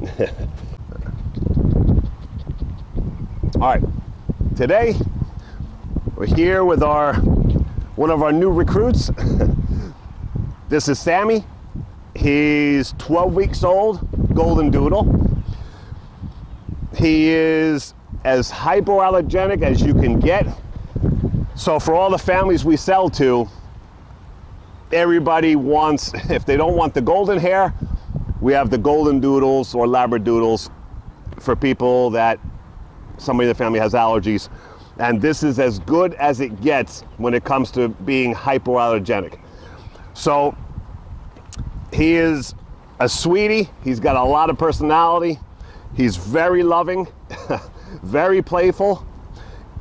All right, today we're here with our one of our new recruits. this is Sammy. He's 12 weeks old, golden doodle. He is as hypoallergenic as you can get. So for all the families we sell to, everybody wants, if they don't want the golden hair, we have the golden doodles or labradoodles for people that somebody in the family has allergies. And this is as good as it gets when it comes to being hypoallergenic. So he is a sweetie. He's got a lot of personality. He's very loving, very playful.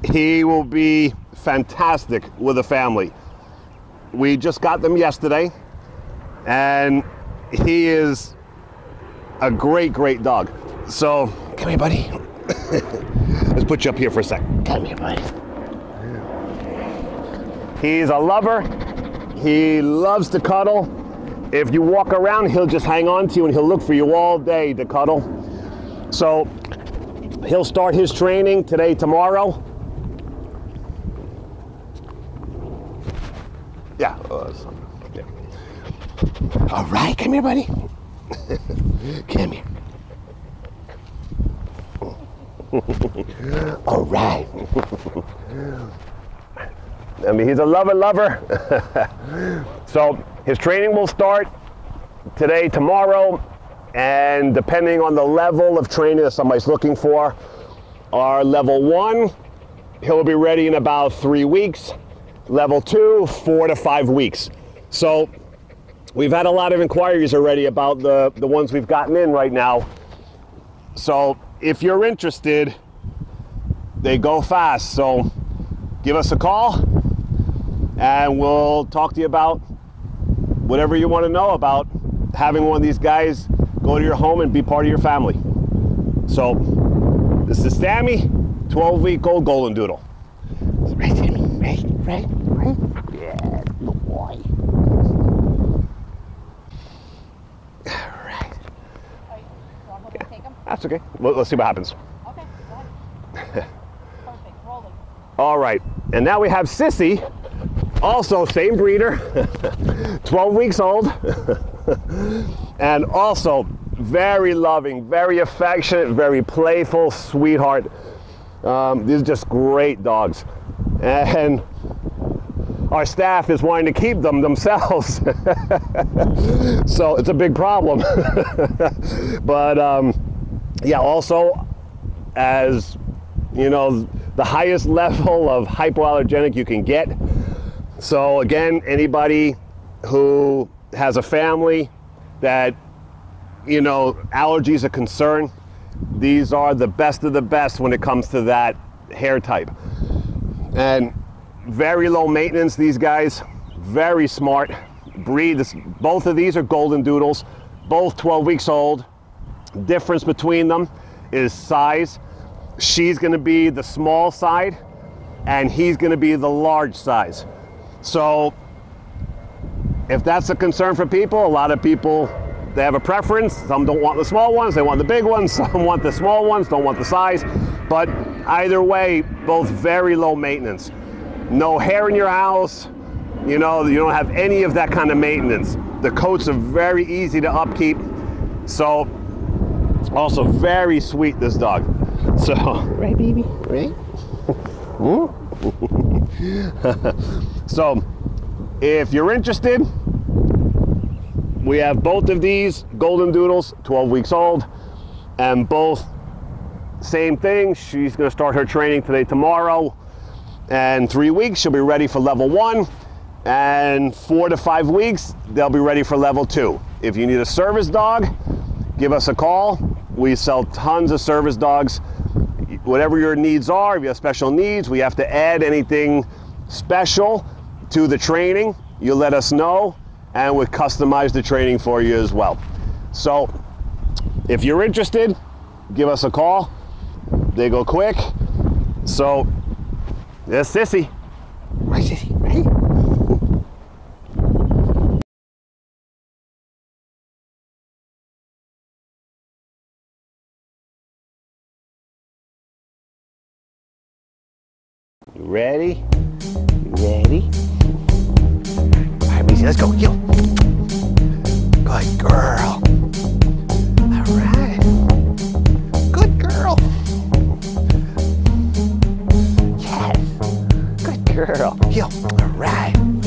He will be fantastic with a family. We just got them yesterday, and he is a great, great dog. So, come here, buddy. Let's put you up here for a sec. Come here, buddy. He's a lover. He loves to cuddle. If you walk around, he'll just hang on to you and he'll look for you all day to cuddle. So he'll start his training today, tomorrow. Yeah. yeah. All right, come here, buddy. Come here. All right. I mean, he's a lover, lover. so his training will start today, tomorrow, and depending on the level of training that somebody's looking for, our level one, he'll be ready in about three weeks. Level two, four to five weeks. So we've had a lot of inquiries already about the, the ones we've gotten in right now. So if you're interested, they go fast. So give us a call and we'll talk to you about whatever you want to know about having one of these guys go to your home and be part of your family. So, this is Sammy, 12 week old Golden Doodle. Right, right, right. Yeah, good boy. All right. Are you, you want me to take them? That's okay. Let's see what happens. Okay. Perfect, rolling. All right, and now we have Sissy, also same breeder, 12 weeks old, and also very loving, very affectionate, very playful, sweetheart. Um, these are just great dogs. And our staff is wanting to keep them themselves. so it's a big problem. but um, yeah, also as you know, the highest level of hypoallergenic you can get. So again, anybody who has a family that, you know, allergies are concern, these are the best of the best when it comes to that hair type. And very low maintenance, these guys, very smart. Breed, this, both of these are golden doodles, both 12 weeks old. Difference between them is size. She's gonna be the small side and he's gonna be the large size. So if that's a concern for people, a lot of people, they have a preference. Some don't want the small ones, they want the big ones. Some want the small ones, don't want the size. But either way, both very low maintenance. No hair in your house, you know, you don't have any of that kind of maintenance. The coats are very easy to upkeep. So also very sweet, this dog. So, Right, baby. Right. Hmm? so if you're interested, we have both of these golden doodles, 12 weeks old, and both same thing. She's going to start her training today, tomorrow, and three weeks she'll be ready for level one, and four to five weeks they'll be ready for level two. If you need a service dog, give us a call. We sell tons of service dogs. Whatever your needs are, if you have special needs, we have to add anything special to the training, you let us know and we customize the training for you as well. So if you're interested, give us a call. They go quick. So, there's Sissy. You ready? You ready? All right, Macy, let's go. Heel. Good girl. All right. Good girl. Yes. Good girl. Heel. All right.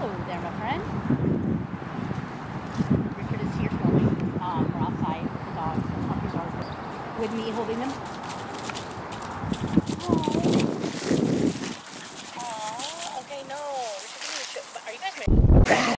Hello there, my friend. Richard is here filming. Um, we're outside the dogs. The puppies are with me holding them.